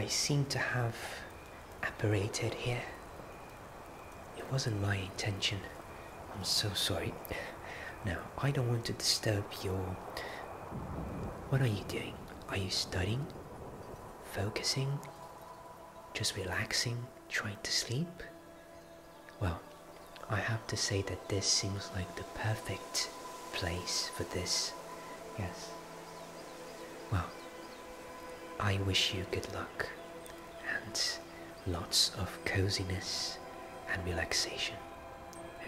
I seem to have apparated here. It wasn't my intention. I'm so sorry. Now, I don't want to disturb your. What are you doing? Are you studying? Focusing? Just relaxing? Trying to sleep? Well, I have to say that this seems like the perfect place for this. Yes. Well, I wish you good luck and lots of coziness and relaxation.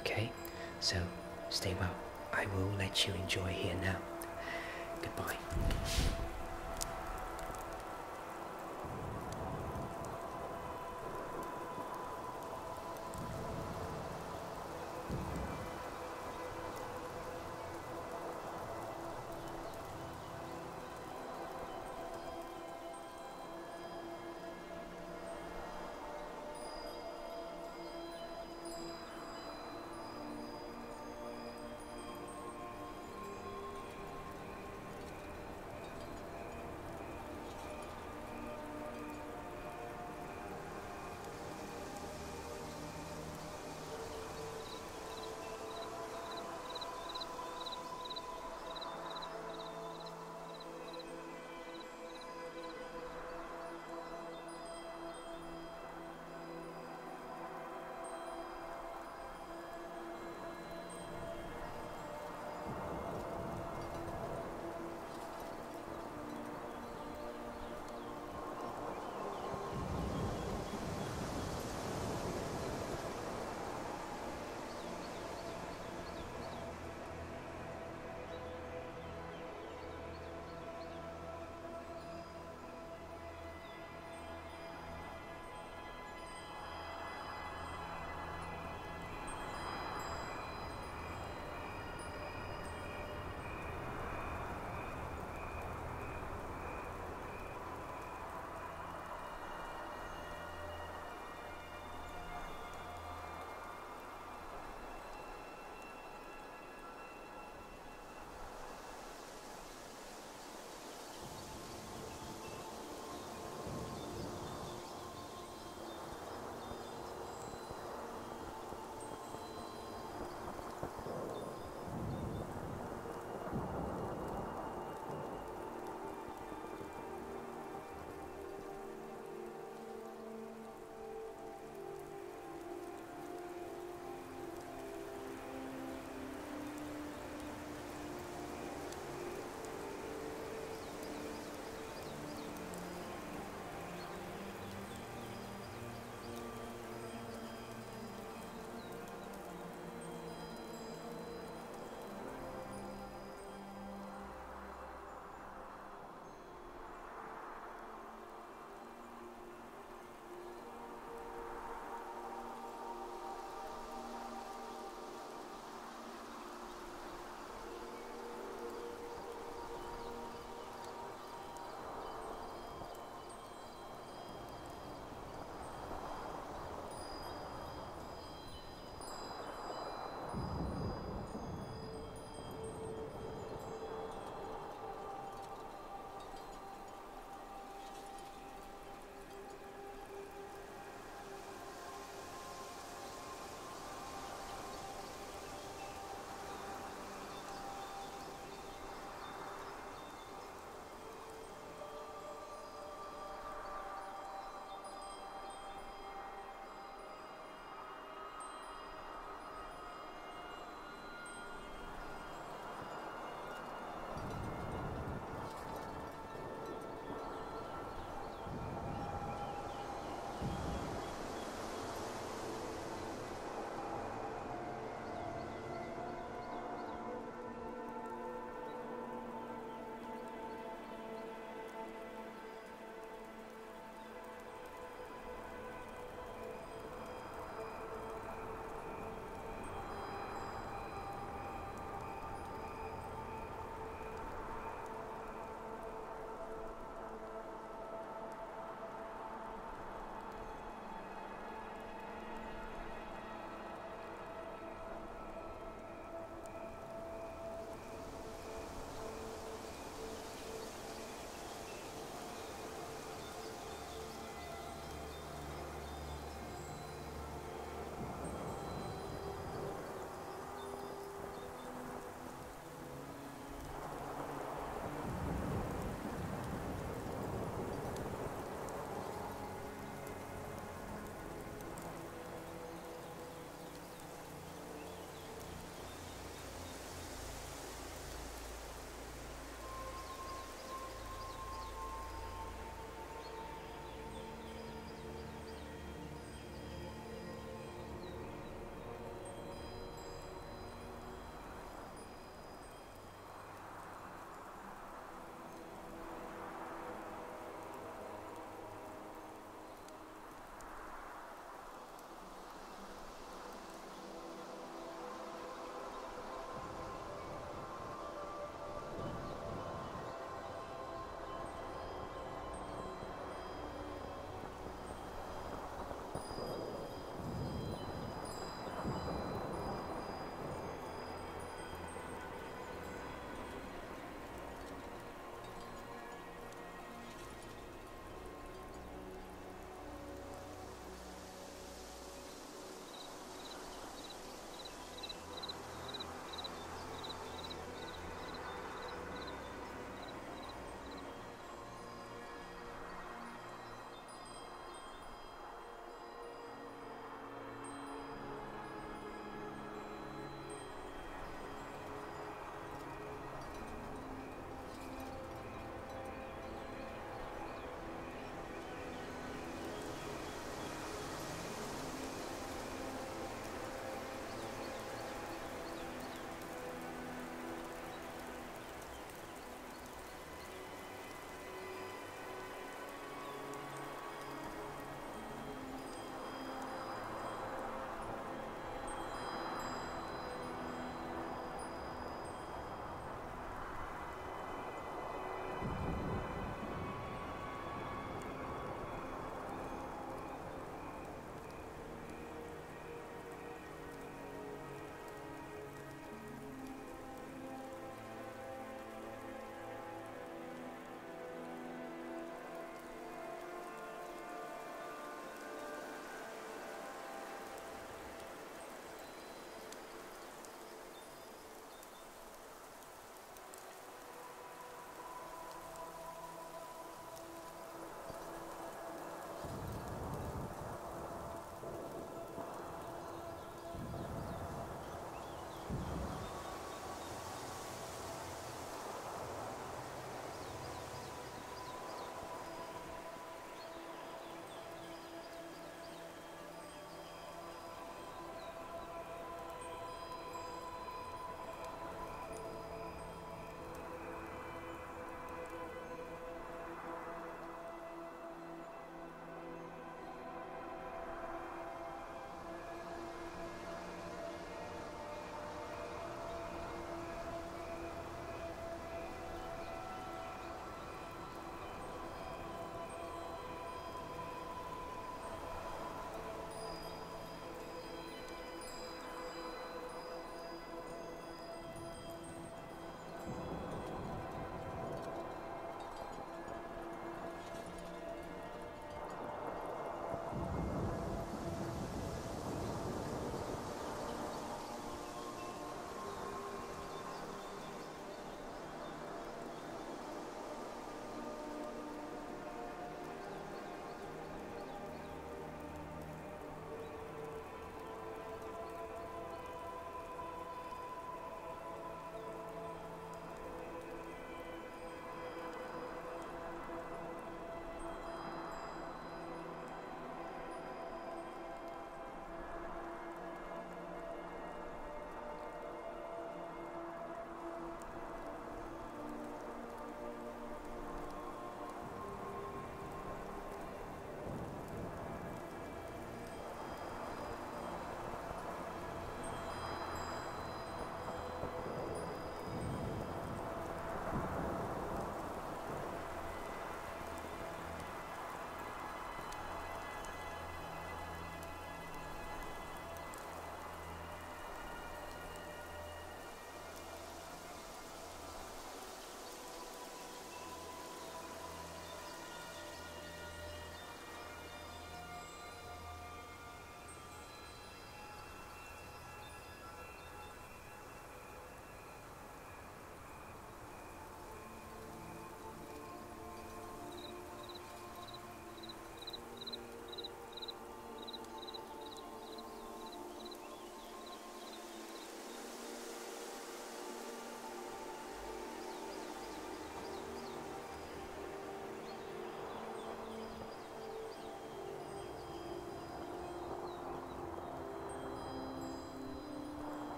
Okay? So stay well. I will let you enjoy here now. Goodbye.